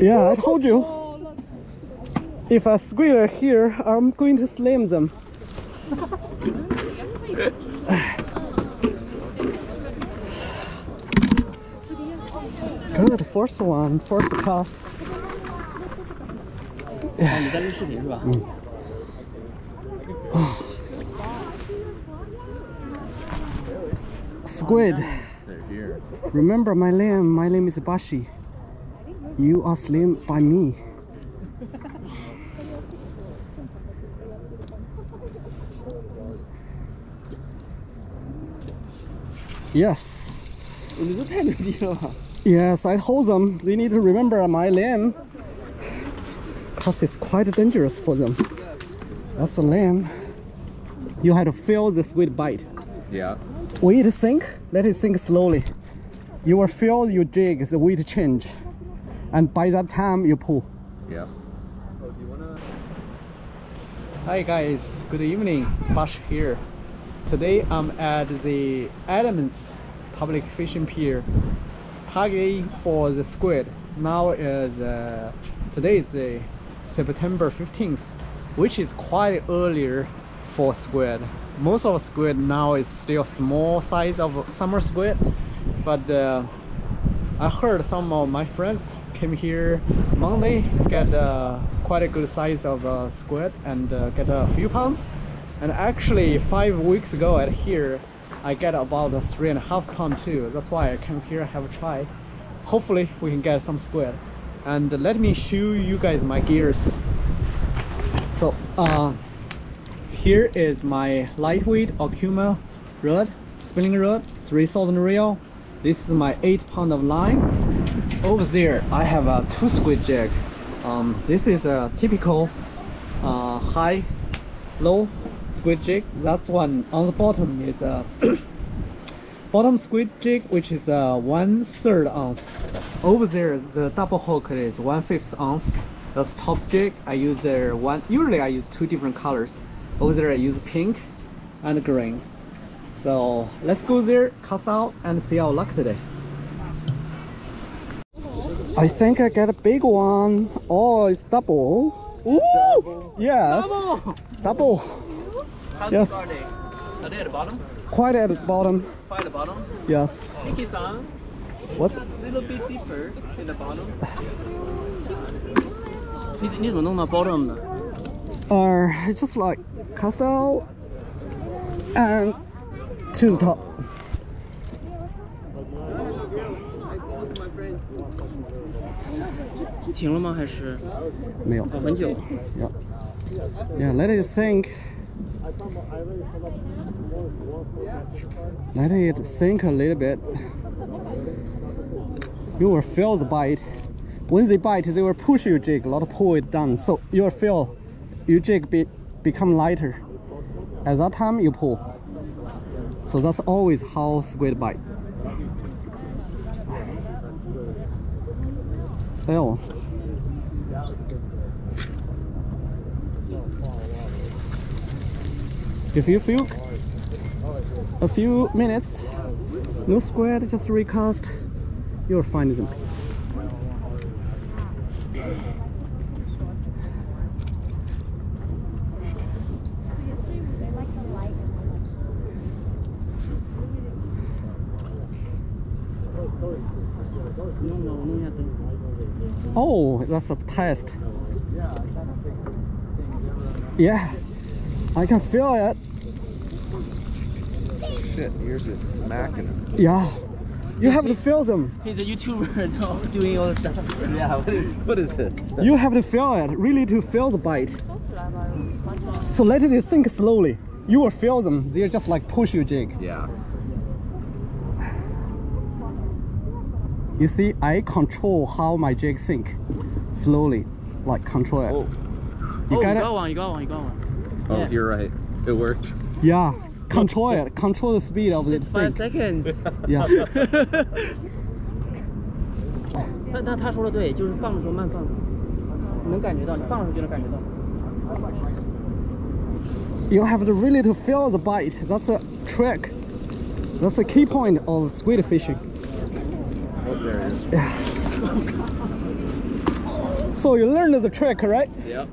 Yeah, I told you. If a squirrel here, I'm going to slam them. Good, first one, first cast. mm. oh. Squid. Remember my name, my name is Bashi. You are slim by me. Yes. Yes, I hold them they need to remember my lamb because it's quite dangerous for them. That's a lamb. You have to feel the sweet bite. Yeah. Wait, sink. Let it sink slowly. You will feel your jig, the weight change. And by that time you pull. Yeah. Hi guys, good evening. Bash here. Today I'm at the Edmonds Public Fishing Pier targeting for the squid. Now is uh, today is the September 15th, which is quite earlier for squid. Most of squid now is still small size of summer squid, but uh, I heard some of my friends came here Monday, get uh, quite a good size of uh, squid and uh, get a few pounds. And actually, five weeks ago at here, I get about a three and a half pound too. That's why I came here have a try. Hopefully, we can get some squid. And let me show you guys my gears. So, uh, here is my lightweight Okuma rod, spinning rod, 3000 reel. This is my 8 pound of line. Over there, I have a two squid jig. Um, this is a typical uh, high, low squid jig. That's one on the bottom is a bottom squid jig, which is a one third ounce. Over there, the double hook is one fifth ounce. That's top jig. I use one. Usually, I use two different colors. Over there, I use pink and green. So let's go there, cast out, and see our luck today. I think I get a big one. Oh, it's double. Ooh! Yes. Double. How Yes. deep are they? Are they at the bottom? Quite at the bottom. Quite at the bottom. Yes. Pinky-san, What's a little bit deeper in the bottom. 你你怎么弄到 bottom 的？ uh it's just like cast out and too tall. Yeah. yeah, let it sink. Let it sink a little bit. You will feel the bite. When they bite, they will push your jig, not pull it down. So you will feel your jig be, become lighter. At that time, you pull. So that's always how squid bite. Oh. If you feel a few minutes, no squid, just recast, you'll find them. Oh, that's a test. Yeah, I can feel it. Shit, yours is smacking them. Yeah, you have to feel them. He's a YouTuber though, doing all the stuff. Yeah, what is what is this? You have to feel it, really to feel the bite. So let it sink slowly. You will feel them. They're just like push your jig. Yeah. You see, I control how my jig sink slowly, like control it. Oh, You oh, got you it? got one, you got one, you got one. oh, Yeah. you're right. It worked. Yeah, control it. Control the speed of the Just five sink. seconds. Yeah. 但但他说的对，就是放的时候慢放，你能感觉到，你放的时候就能感觉到。 You have to really to feel the bite. That's a trick. That's the key point of squid fishing. There it is. So you learned the trick, right? Yep.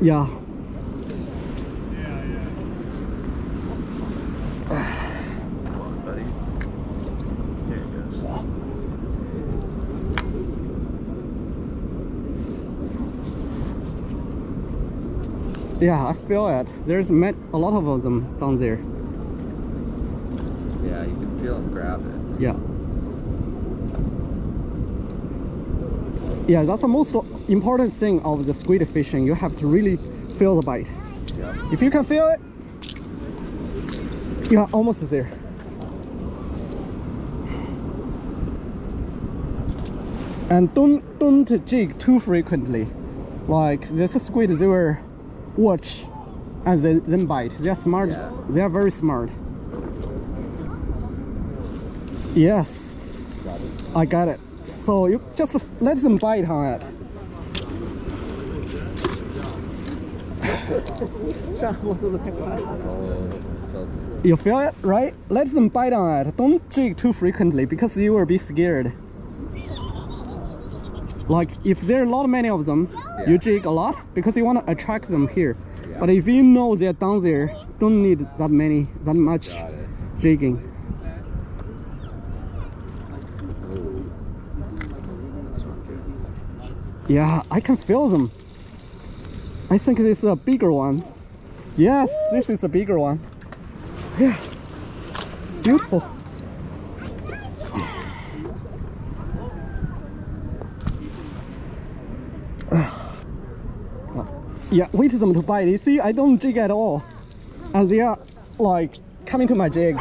Yeah. Come on, buddy. There it goes. Yeah, I feel it. There's met a lot of them down there. Yeah, you can feel him grab it. Yeah. Yeah, that's the most important thing of the squid fishing. You have to really feel the bite. Yep. If you can feel it, you are almost there. And don't don't jig too frequently. Like this squid, they will watch and then, then bite. They are smart. Yeah. They are very smart. Yes, Got it. I got it. So you just let them bite on it. you feel it, right? Let them bite on it. Don't jig too frequently because you will be scared. Like if there are not many of them, yeah. you jig a lot because you want to attract them here. Yeah. But if you know they're down there, don't need that many, that much jigging. Yeah, I can feel them. I think this is a bigger one. Yes, this is a bigger one. Yeah, beautiful. Yeah, wait them to bite. You see, I don't jig at all. And they are like coming to my jig.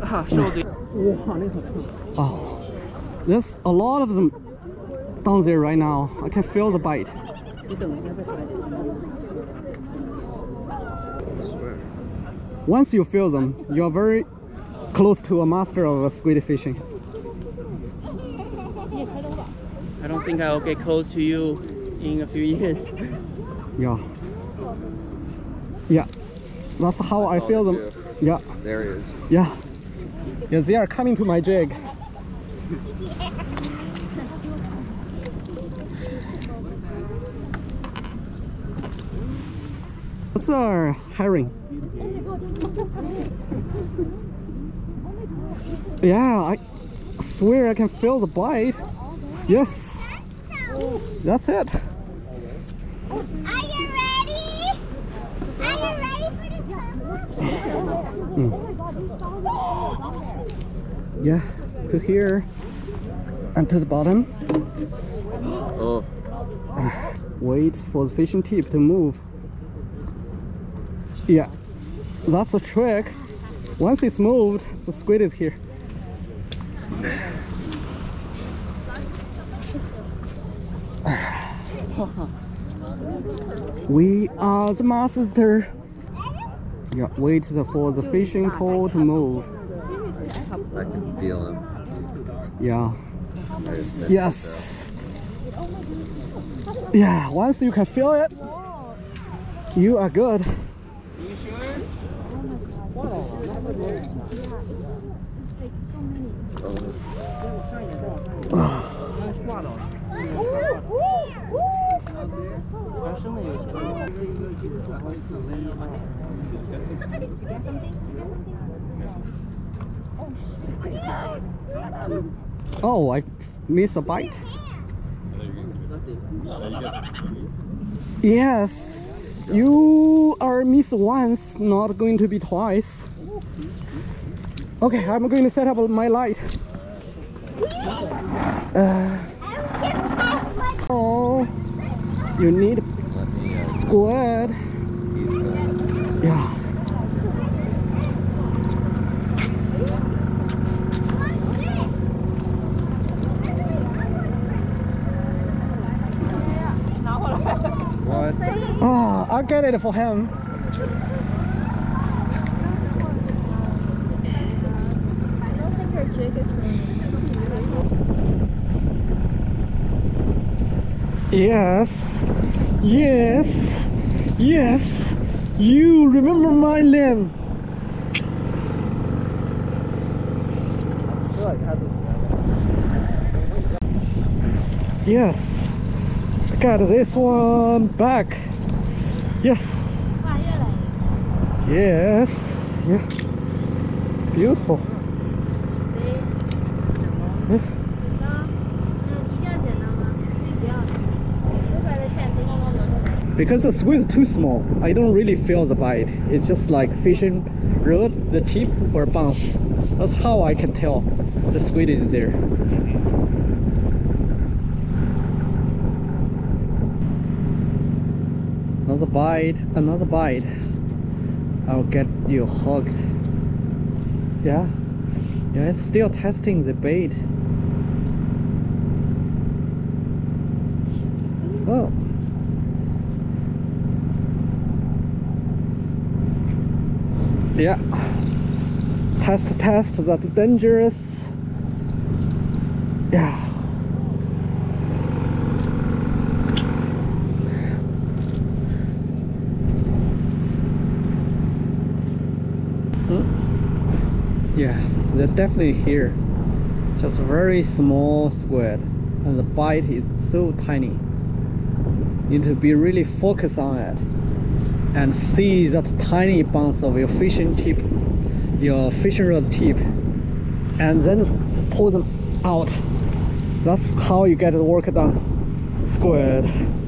啊，受对。哇，那可痛。 Oh, there's a lot of them down there right now. I can feel the bite. 你等一下再开。 I swear. Once you feel them, you are very close to a master of squid fishing. I don't think I'll get close to you in a few years. Yeah. Yeah. That's how I Oh, feel them. too. Yeah. There he is. Yeah. Yeah, they are coming to my jig. What's our herring? Yeah, I swear I can feel the bite. Yes, that's it. Are you ready? Are you ready jump? Yeah, to here and to the bottom. Oh, Wait for the fishing tip to move. Yeah, that's the trick. Once it's moved, the squid is here. We are the master. Yeah, wait for the fishing pole to move. I can feel him. Yeah. I just missed it, Yes. Yeah, once you can feel it, you are good. though. Oh, Oh, I missed a bite? Yes, you are missed once, not going to be twice. Okay, I'm going to set up my light. Uh, oh, you need squid. he's good. Yeah. What? Oh, I'll get it for him. Yes, yes, Yes, you remember my name. Yes, I got this one back. Yes. Yes. Yeah. Beautiful. Yeah. Because the squid is too small, I don't really feel the bite. It's just like fishing rod, the tip or bounce. That's how I can tell the squid is there. Another bite, another bite. I'll get you hooked. Yeah, yeah, it's still testing the bait. Oh. Yeah. Test, test, that's dangerous. Yeah. Hmm. Yeah, they're definitely here. Just very small squid, and the bite is so tiny. You need to be really focused on it and see that tiny bounce of your fishing tip, your fishing rod tip, and then pull them out. That's how you get the work done. Squid.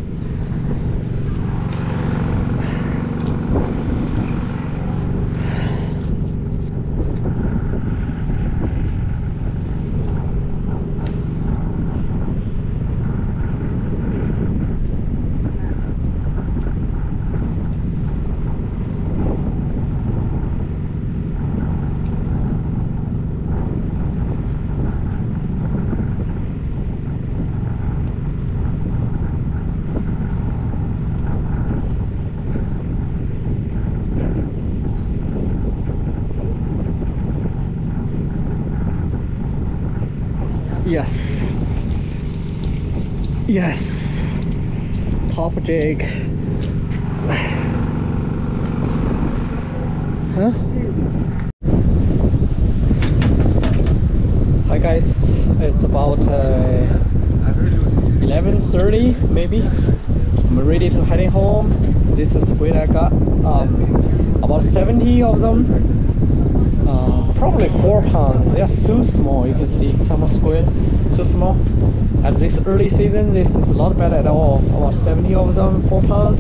Yes. Yes. Top jig. Huh? Hi guys, it's about uh, 11.30 maybe. I'm ready to heading home. This is squid I got. Um, about 70 of them. Uh, probably four pounds. They are too small. You can see summer squid, too small. At this early season, this is not bad at all. About 70 of them, four pound.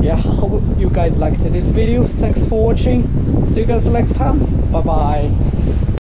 Yeah, hope you guys liked this video. Thanks for watching. See you guys next time. Bye bye.